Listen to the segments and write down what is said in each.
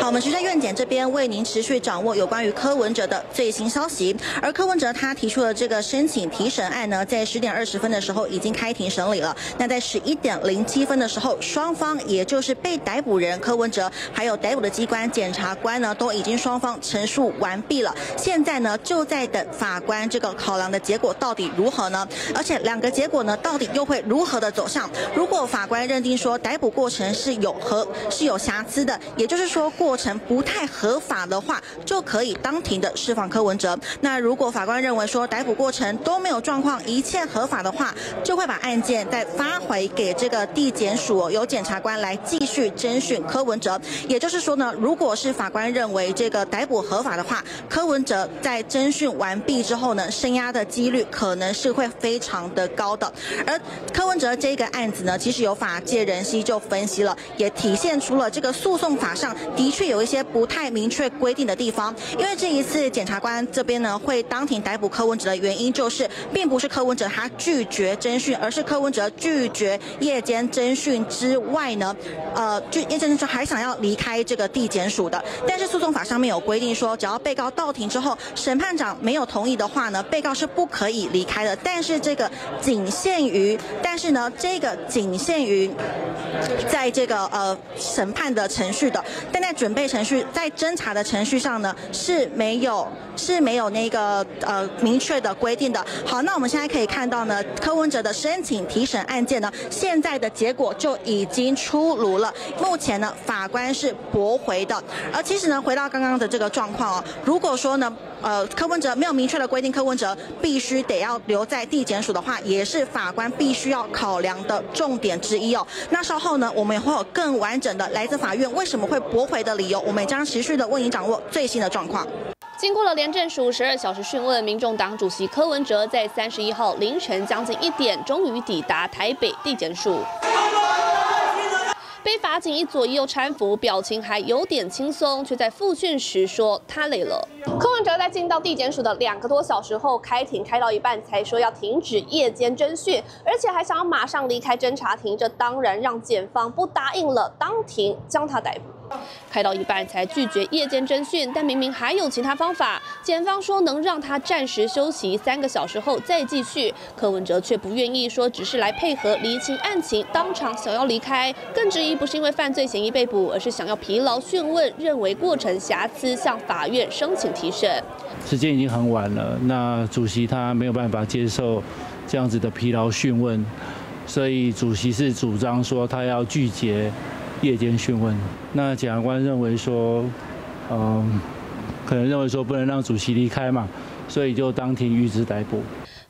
好，我们徐在院检这边为您持续掌握有关于柯文哲的最新消息。而柯文哲他提出的这个申请提审案呢，在十点二十分的时候已经开庭审理了。那在十一点零七分的时候，双方也就是被逮捕人柯文哲，还有逮捕的机关检察官呢，都已经双方陈述完毕了。现在呢，就在等法官这个考量的结果到底如何呢？而且两个结果呢，到底又会如何的走向？如果法官认定说逮捕过程是有和是有瑕疵的，也就是说。过程不太合法的话，就可以当庭的释放柯文哲。那如果法官认为说逮捕过程都没有状况，一切合法的话，就会把案件再发回给这个地检署，由检察官来继续侦讯柯文哲。也就是说呢，如果是法官认为这个逮捕合法的话，柯文哲在侦讯完毕之后呢，声压的几率可能是会非常的高的。而柯文哲这个案子呢，其实有法界人士就分析了，也体现出了这个诉讼法上的。却有一些不太明确规定的地方，因为这一次检察官这边呢会当庭逮捕柯文哲的原因，就是并不是柯文哲他拒绝侦讯，而是柯文哲拒绝夜间侦讯之外呢，呃，就夜间侦讯还想要离开这个地检署的。但是诉讼法上面有规定说，只要被告到庭之后，审判长没有同意的话呢，被告是不可以离开的。但是这个仅限于，但是呢，这个仅限于在这个呃审判的程序的，但在准备程序在侦查的程序上呢是没有是没有那个呃明确的规定的。好，那我们现在可以看到呢，柯文哲的申请提审案件呢，现在的结果就已经出炉了。目前呢，法官是驳回的。而其实呢，回到刚刚的这个状况哦，如果说呢。呃，柯文哲没有明确的规定，柯文哲必须得要留在地检署的话，也是法官必须要考量的重点之一哦。那稍后呢，我们也会有更完整的来自法院为什么会驳回的理由，我们将持续的为您掌握最新的状况。经过了廉政署十二小时讯问，民众党主席柯文哲在三十一号凌晨将近一点，终于抵达台北地检署。被法警一左一右搀扶，表情还有点轻松，却在复讯时说他累了。柯文哲在进到地检署的两个多小时后，开庭开到一半才说要停止夜间侦讯，而且还想要马上离开侦查庭，这当然让检方不答应了，当庭将他逮捕。开到一半才拒绝夜间侦讯，但明明还有其他方法。检方说能让他暂时休息三个小时后再继续，柯文哲却不愿意说，只是来配合厘清案情，当场想要离开。更质疑不是因为犯罪嫌疑被捕，而是想要疲劳讯问，认为过程瑕疵，向法院申请提审。时间已经很晚了，那主席他没有办法接受这样子的疲劳讯问，所以主席是主张说他要拒绝。夜间讯问，那检察官认为说，嗯，可能认为说不能让主席离开嘛，所以就当庭予之逮捕。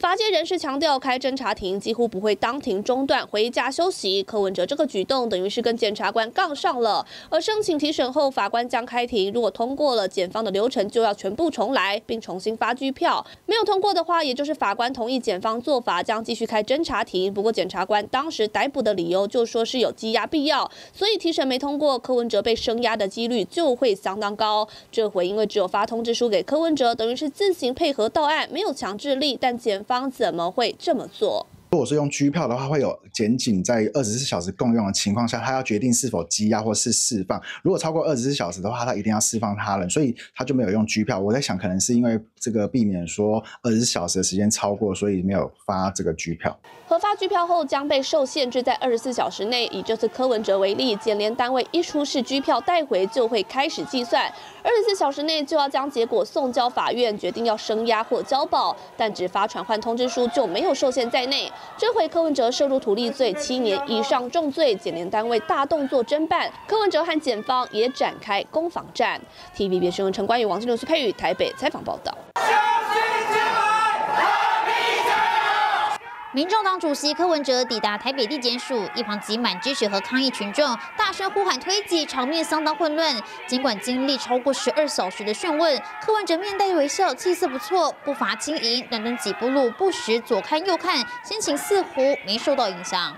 法界人士强调，开侦查庭几乎不会当庭中断，回家休息。柯文哲这个举动等于是跟检察官杠上了。而申请提审后，法官将开庭，如果通过了，检方的流程就要全部重来，并重新发拘票。没有通过的话，也就是法官同意检方做法，将继续开侦查庭。不过检察官当时逮捕的理由就说是有羁押必要，所以提审没通过，柯文哲被声押的几率就会相当高。这回因为只有发通知书给柯文哲，等于是自行配合到案，没有强制力，但检。方怎么会这么做？如果是用拘票的话，会有检警在二十四小时共用的情况下，他要决定是否羁押或是释放。如果超过二十四小时的话，他一定要释放他人，所以他就没有用拘票。我在想，可能是因为这个避免说二十四小时的时间超过，所以没有发这个拘票。核发拘票后将被受限制在二十四小时内。以这次柯文哲为例，检联单位一出示拘票带回，就会开始计算，二十四小时内就要将结果送交法院，决定要升押或交保。但只发传唤通知书就没有受限在内。这回柯文哲涉入土地罪七年以上重罪，检联单位大动作侦办，柯文哲和检方也展开攻防战。TVB 新闻陈冠宇、王金龙、苏佩宇台北采访报道。民众党主席柯文哲抵达台北地检署，一旁挤满支持和抗议群众，大声呼喊推挤，场面相当混乱。尽管经历超过十二小时的讯问，柯文哲面带微笑，气色不错，步伐轻盈，短短几步路，不时左看右看，心情似乎没受到影响。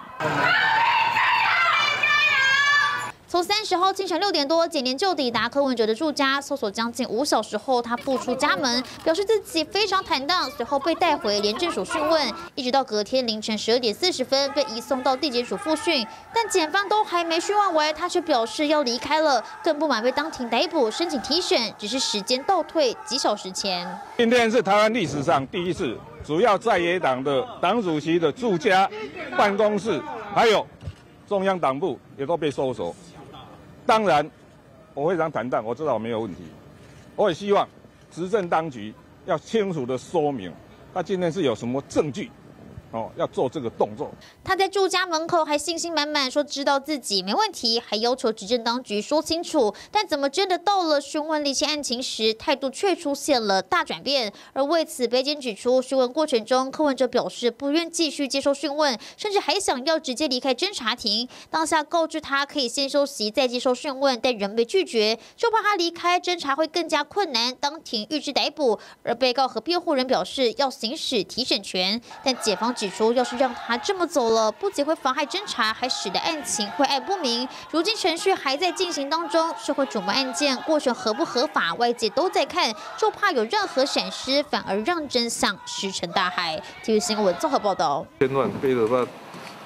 从三十号清晨六点多，检联就抵达柯文哲的住家，搜索将近五小时后，他步出家门，表示自己非常坦荡，随后被带回廉政署讯问，一直到隔天凌晨十二点四十分被移送到地检署复讯，但检方都还没讯问完，他却表示要离开了，更不满被当庭逮捕，申请提审，只是时间倒退几小时前。今天是台湾历史上第一次，主要在野党的党主席的住家、办公室，还有中央党部也都被搜索。当然，我非常坦荡，我知道我没有问题。我也希望执政当局要清楚的说明，他今天是有什么证据。哦，要做这个动作。他在住家门口还信心满满说知道自己没问题，还要求执政当局说清楚。但怎么真的到了询问立宪案情时，态度却出现了大转变。而为此，北检指出，询问过程中，柯文哲表示不愿继续接受讯问，甚至还想要直接离开侦查庭。当下告知他可以先休息再接受讯问，但仍被拒绝，就怕他离开侦查会更加困难，当庭预知逮捕。而被告和辩护人表示要行使提审权，但检方。指出，要是让他这么走了，不仅会妨害侦查，还使得案情晦暗不明。如今程序还在进行当中，社会瞩目案件过程合不合法，外界都在看，就怕有任何闪失，反而让真相石沉大海。体育新闻综合报道。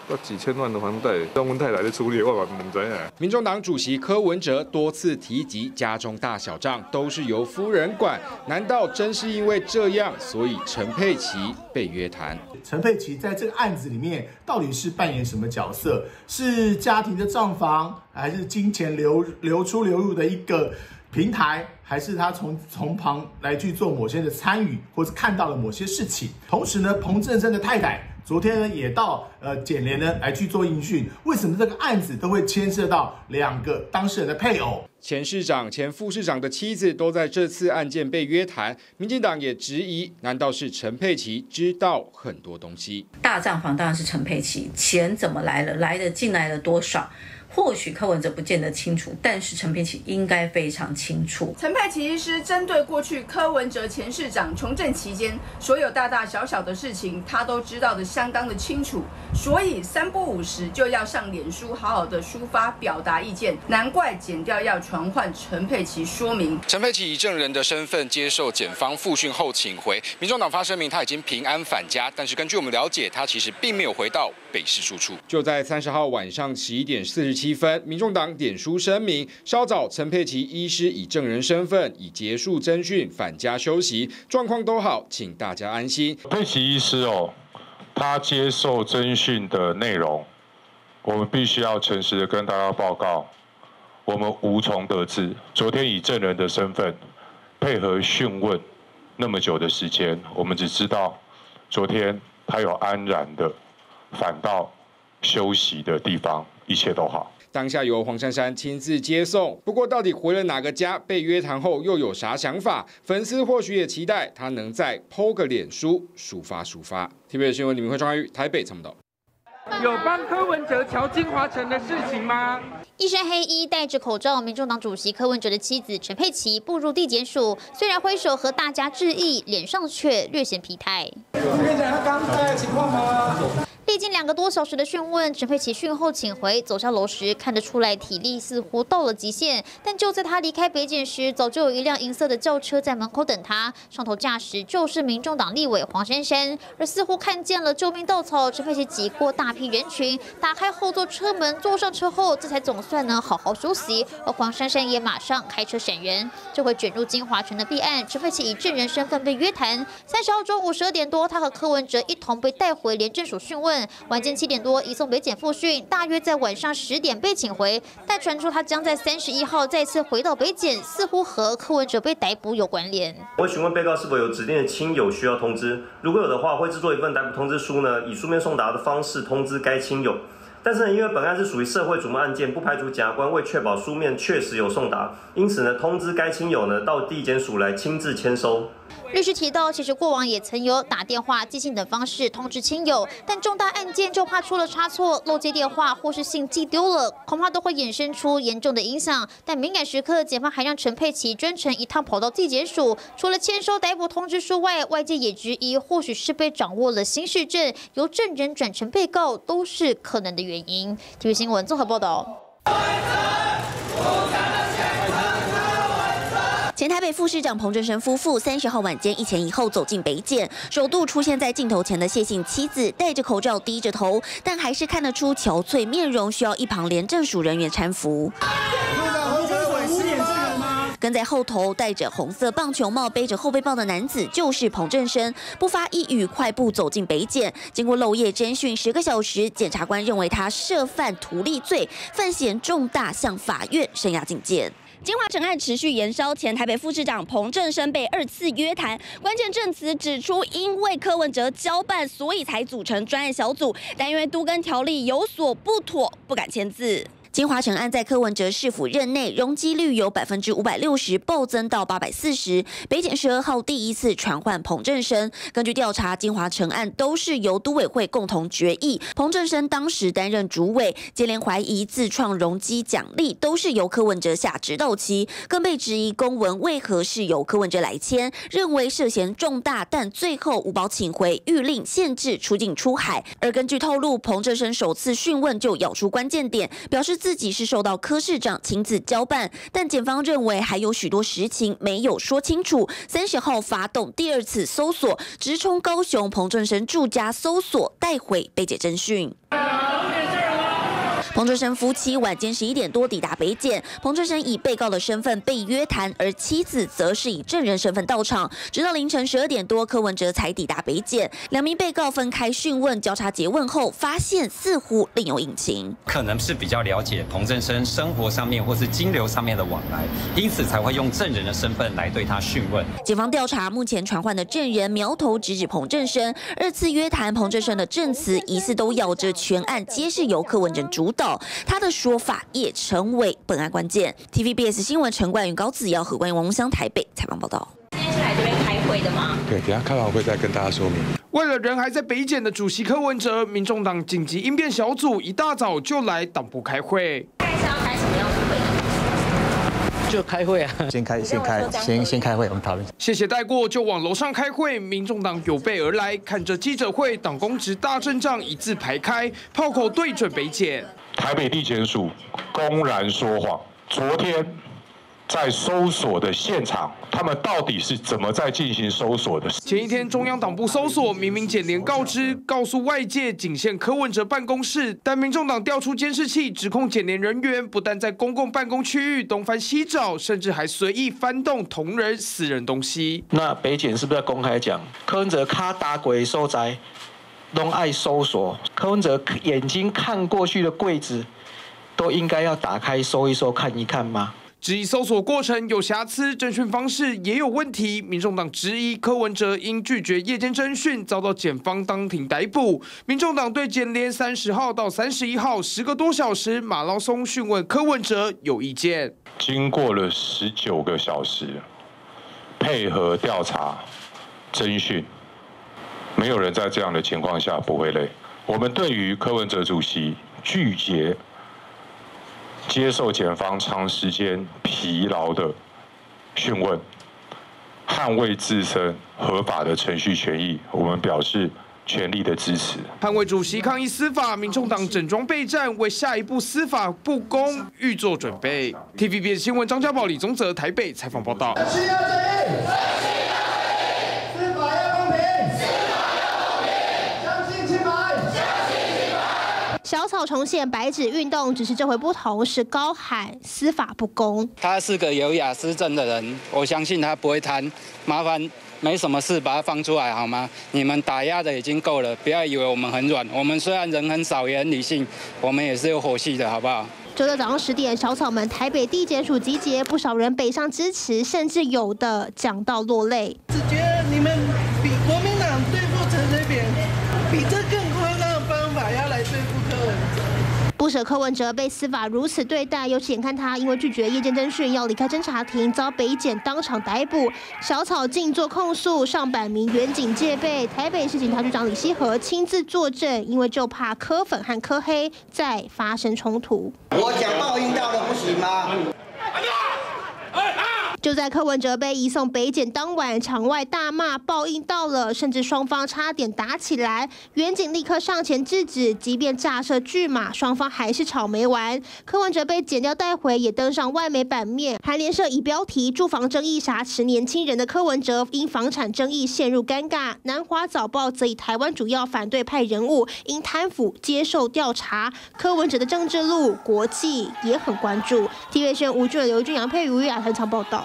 要几千万的房贷，让温太来的处理，我嘛唔知啊。民众党主席柯文哲多次提及家中大小账都是由夫人管，难道真是因为这样，所以陈佩琪被约谈？陈佩琪在这个案子里面到底是扮演什么角色？是家庭的账房，还是金钱流流出流入的一个平台？还是他从从旁来去做某些的参与，或是看到了某些事情？同时呢，彭正生的太太。昨天呢，也到呃检联呢来去做应讯。为什么这个案子都会牵涉到两个当事人的配偶？前市长、前副市长的妻子都在这次案件被约谈。民进党也质疑，难道是陈佩琪知道很多东西？大账房当然是陈佩琪，钱怎么来了？来的进来了多少？或许柯文哲不见得清楚，但是陈佩琪应该非常清楚。陈佩琪是针对过去柯文哲前市长从政期间所有大大小小的事情，他都知道的相当的清楚，所以三不五时就要上脸书好好的抒发表达意见。难怪检调要传唤陈佩琪说明。陈佩琪以证人的身份接受检方复讯后请回，民众党发声明他已经平安返家，但是根据我们了解，他其实并没有回到北市住处。就在三十号晚上十一点四十七。分，民众党点书声明，稍早陈佩琪医师以证人身份已结束侦讯，返家休息，状况都好，请大家安心。佩琪医师哦，他接受侦讯的内容，我们必须要诚实的跟大家报告，我们无从得知。昨天以证人的身份配合讯问那么久的时间，我们只知道昨天他有安然的返到休息的地方，一切都好。当下由黄珊珊亲自接送，不过到底回了哪个家？被约谈后又有啥想法？粉丝或许也期待他能再剖个脸书抒发抒发。TVB 的新闻李明辉、张于台北参道。有帮柯文哲乔金华城的事情吗？一身黑衣，戴着口罩，民众党主席柯文哲的妻子陈佩琪步入地检署，虽然挥手和大家致意，脸上却略显疲态。我跟你讲他刚才的情况吗？历经两个多小时的讯问，陈佩琪讯后请回，走下楼时看得出来体力似乎到了极限。但就在他离开北检时，早就有一辆银色的轿车在门口等他，上头驾驶就是民众党立委黄珊珊。而似乎看见了救命稻草，陈佩琪挤过大批人群，打开后座车门，坐上车后，这才总算能好好休息。而黄珊珊也马上开车闪人。这回卷入金华城的弊案，陈佩琪以证人身份被约谈。三十号中午十二点多，他和柯文哲一同被带回廉政署讯问。晚间七点多移送北检复讯，大约在晚上十点被请回。但传出他将在三十一号再次回到北检，似乎和柯文哲被逮捕有关联。我会询问被告是否有指定的亲友需要通知，如果有的话，会制作一份逮捕通知书呢，以书面送达的方式通知该亲友。但是呢，因为本案是属于社会瞩目案件，不排除检察官为确保书面确实有送达，因此呢，通知该亲友呢到地检署来亲自签收。律师提到，其实过往也曾有打电话、寄信等方式通知亲友，但重大案件就怕出了差错、漏接电话或是信寄丢了，恐怕都会衍生出严重的影响。但敏感时刻，检方还让陈佩琪专程一趟跑到地检署，除了签收逮捕通知书外，外界也质疑或许是被掌握了新事证，由证人转成被告，都是可能的原因。体育新闻综合报道。前台北副市长彭振生夫妇三十号晚间一前一后走进北检，首度出现在镜头前的谢姓妻子戴着口罩低着头，但还是看得出憔悴面容，需要一旁廉政署人员搀扶。跟在后头戴着红色棒球帽、背着后背包的男子就是彭振生，不发一语，快步走进北检。经过漏夜侦讯十个小时，检察官认为他涉犯图利罪，犯嫌重大，向法院声押警戒。金华城案持续延烧，前台北副市长彭振生被二次约谈，关键证词指出，因为柯文哲交办，所以才组成专案小组，但因为都跟条例有所不妥，不敢签字。金华城案在柯文哲市府任内，容积率由百分之五百六十暴增到八百四十。北检十二号第一次传唤彭振生，根据调查，金华城案都是由都委会共同决议，彭振生当时担任主委，接连怀疑自创容积奖励都是由柯文哲下指导期，更被质疑公文为何是由柯文哲来签，认为涉嫌重大，但最后无保请回，谕令限制出境出海。而根据透露，彭振生首次讯问就咬出关键点，表示。自己是受到柯市长亲自交办，但检方认为还有许多实情没有说清楚。三十号发动第二次搜索，直冲高雄彭正生住家搜索，带回被解侦讯。彭振生夫妻晚间十一点多抵达北检，彭振生以被告的身份被约谈，而妻子则是以证人身份到场。直到凌晨十二点多，柯文哲才抵达北检。两名被告分开讯问、交叉诘问后，发现似乎另有隐情，可能是比较了解彭振生生活上面或是金流上面的往来，因此才会用证人的身份来对他讯问。警方调查目前传唤的证人苗头直指彭振生，二次约谈彭振生的证词疑似都咬着全案皆是由柯文哲主导。他的说法也成为本案关键。TVBS 新闻陈冠宇、高子尧和关于王木香台北采访报道。今天是来这边开会的吗？对，等下开完会再跟大家说明。为了人还在北检的主席柯文哲，民众党紧急应变小组一大早就来党部开会。开是要开什么样的会？就开会啊，先开先开先先开会，我们讨论。谢谢带过，就往楼上开会。民众党有备而来，看着记者会，党公职大阵仗一字排开，炮口对准北检。台北地检署公然说谎。昨天在搜索的现场，他们到底是怎么在进行搜索的？前一天中央党部搜索，明明检联告知，告诉外界仅限柯文哲办公室，但民众党调出监视器，指控检联人员不但在公共办公区域东翻西找，甚至还随意翻动同仁私人东西。那北检是不是要公开讲柯文哲卡打鬼受灾？都爱搜索，柯文哲眼睛看过去的柜子，都应该要打开搜一搜看一看吗？质疑搜索过程有瑕疵，侦讯方式也有问题。民众党质疑柯文哲因拒绝夜间侦讯，遭到检方当庭逮捕。民众党对检联三十号到三十一号十个多小时马拉松讯问柯文哲有意见。经过了十九个小时，配合调查侦讯。没有人在这样的情况下不会累。我们对于柯文哲主席拒绝接受检方长时间疲劳的讯问，捍卫自身合法的程序权益，我们表示全力的支持。捍卫主席抗议司法，民众党整装备战，为下一步司法不公预做准备。TVB 新闻张家宝、李宗泽台北采访报道。小草重现白纸运动，只是这回不同，是高喊司法不公。他是个有雅思症的人，我相信他不会贪，麻烦没什么事把他放出来好吗？你们打压的已经够了，不要以为我们很软。我们虽然人很少也很理性，我们也是有火气的，好不好？周六早上十点，小草们台北地检署集结，不少人北上支持，甚至有的讲到落泪。只觉得你们比国民党对付陈水扁，比这更夸张的方法要来对付。不舍柯文哲被司法如此对待，尤其眼看他因为拒绝夜间侦讯要离开侦查庭，遭北检当场逮捕。小草静坐控诉，上百名远警戒备。台北市警察局长李希和亲自作证，因为就怕柯粉和柯黑再发生冲突。我讲报应到了不行吗？就在柯文哲被移送北检当晚，场外大骂报应到了，甚至双方差点打起来。远警立刻上前制止，即便架设巨马，双方还是吵没完。柯文哲被剪掉带回，也登上外媒版面。韩联社以标题“住房争议挟持年轻人的柯文哲因房产争议陷入尴尬”。南华早报则以台湾主要反对派人物因贪腐接受调查。柯文哲的政治路，国际也很关注。TVB 新闻吴俊、刘俊阳配于亚腾报道。